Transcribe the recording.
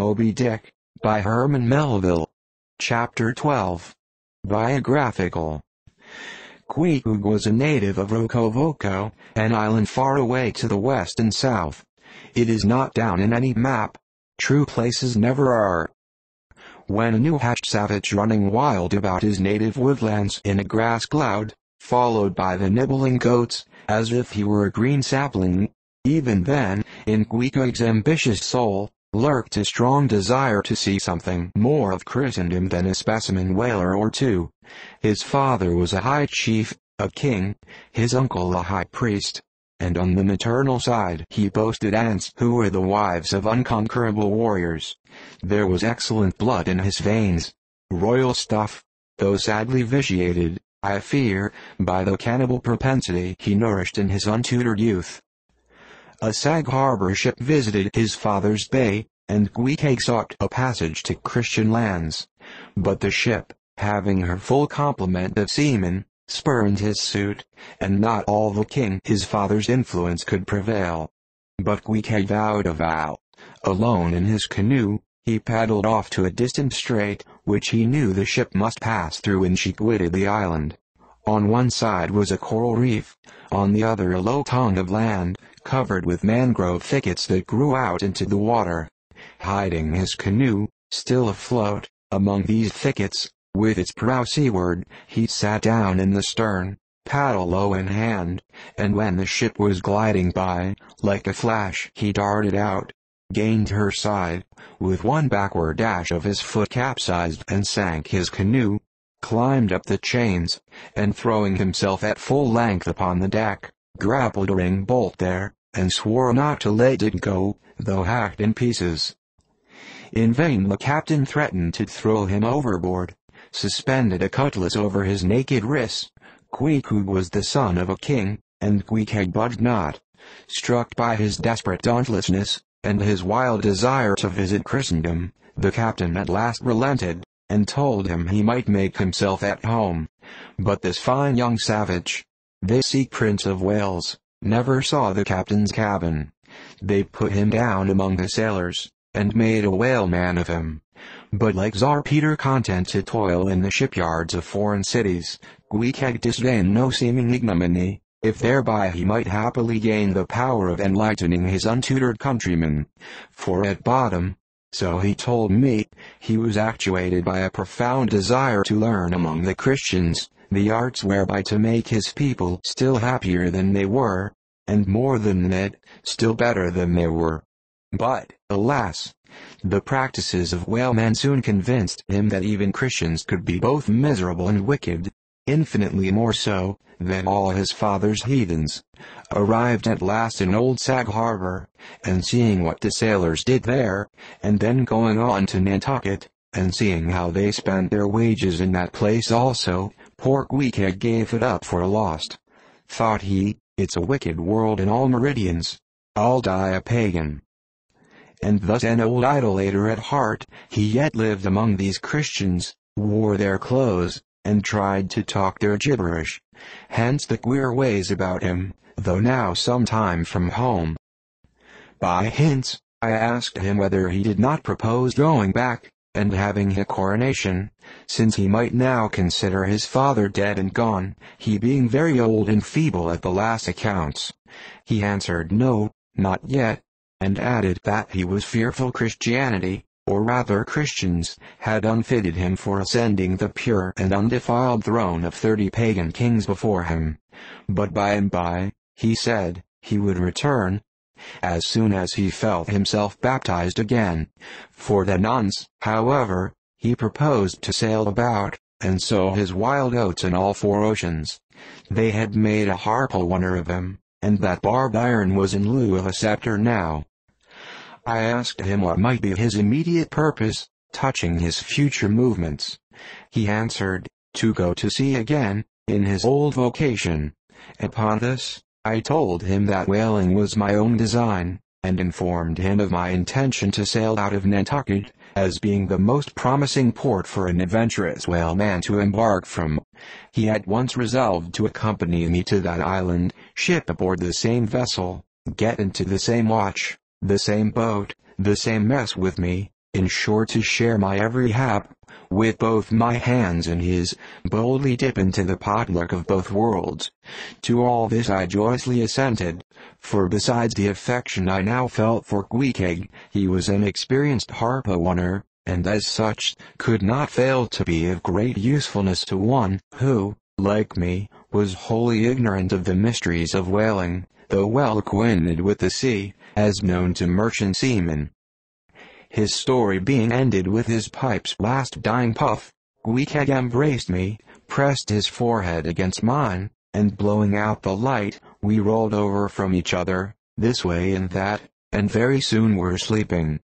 Moby Dick, by Herman Melville. Chapter 12. Biographical. Queequeg was a native of Rokovoko, an island far away to the west and south. It is not down in any map. True places never are. When a new-hatched savage running wild about his native woodlands in a grass clout, followed by the nibbling goats, as if he were a green sapling, even then, in Queequeg's ambitious soul, lurked a strong desire to see something more of Christendom than a specimen whaler or two. His father was a high chief, a king, his uncle a high priest, and on the maternal side he boasted aunts who were the wives of unconquerable warriors. There was excellent blood in his veins, royal stuff, though sadly vitiated, I fear, by the cannibal propensity he nourished in his untutored youth. A Sag Harbor ship visited his father's bay, and Queequeg sought a passage to Christian lands. But the ship, having her full complement of seamen, spurned his suit, and not all the king his father's influence could prevail. But Queequeg vowed a vow. Alone in his canoe, he paddled off to a distant strait, which he knew the ship must pass through when she quitted the island. On one side was a coral reef, on the other a low tongue of land, covered with mangrove thickets that grew out into the water. Hiding his canoe, still afloat, among these thickets, with its prow seaward, he sat down in the stern, paddle low in hand, and when the ship was gliding by, like a flash he darted out, gained her side, with one backward dash of his foot capsized and sank his canoe, climbed up the chains, and throwing himself at full length upon the deck, grappled a ring bolt there, and swore not to let it go, though hacked in pieces. In vain the captain threatened to throw him overboard, suspended a cutlass over his naked wrists. Queequeg was the son of a king, and Queequeg budged not. Struck by his desperate dauntlessness, and his wild desire to visit Christendom, the captain at last relented, and told him he might make himself at home. But this fine young savage, this sea Prince of Wales, never saw the captain's cabin. They put him down among the sailors, and made a whaleman of him. But like Tsar Peter content to toil in the shipyards of foreign cities, Queequeg disdained no seeming ignominy, if thereby he might happily gain the power of enlightening his untutored countrymen. For at bottom, so he told me, he was actuated by a profound desire to learn among the Christians, the arts whereby to make his people still happier than they were, and more than that, still better than they were. But, alas, the practices of whalemen soon convinced him that even Christians could be both miserable and wicked, infinitely more so, than all his father's heathens. Arrived at last in Old Sag Harbor, and seeing what the sailors did there, and then going on to Nantucket, and seeing how they spent their wages in that place also, poor Queequeg gave it up for lost. Thought he, it's a wicked world in all meridians. I'll die a pagan. And thus an old idolater at heart, he yet lived among these Christians, wore their clothes, and tried to talk their gibberish. Hence the queer ways about him, though now some time from home. By hints, I asked him whether he did not propose going back, and having a coronation, since he might now consider his father dead and gone, he being very old and feeble at the last accounts. He answered no, not yet, and added that he was fearful Christianity, or rather Christians, had unfitted him for ascending the pure and undefiled throne of thirty pagan kings before him. But by and by, he said, he would return, as soon as he felt himself baptized again. For the nonce, however, he proposed to sail about, and sow his wild oats in all four oceans. They had made a harpooner of him, and that barbed iron was in lieu of a scepter now. I asked him what might be his immediate purpose, touching his future movements. He answered, to go to sea again, in his old vocation. Upon this, I told him that whaling was my own design, and informed him of my intention to sail out of Nantucket, as being the most promising port for an adventurous whaleman to embark from. He at once resolved to accompany me to that island, ship aboard the same vessel, get into the same watch, the same boat, the same mess with me, in short to share my every hap, with both my hands in his, boldly dip into the potluck of both worlds. To all this I joyously assented, for besides the affection I now felt for Queequeg, he was an experienced harpooner, and as such, could not fail to be of great usefulness to one, who, like me, was wholly ignorant of the mysteries of whaling, though well acquainted with the sea, as known to merchant seamen. His story being ended with his pipe's last dying puff, Queequeg embraced me, pressed his forehead against mine, and blowing out the light, we rolled over from each other, this way and that, and very soon were sleeping.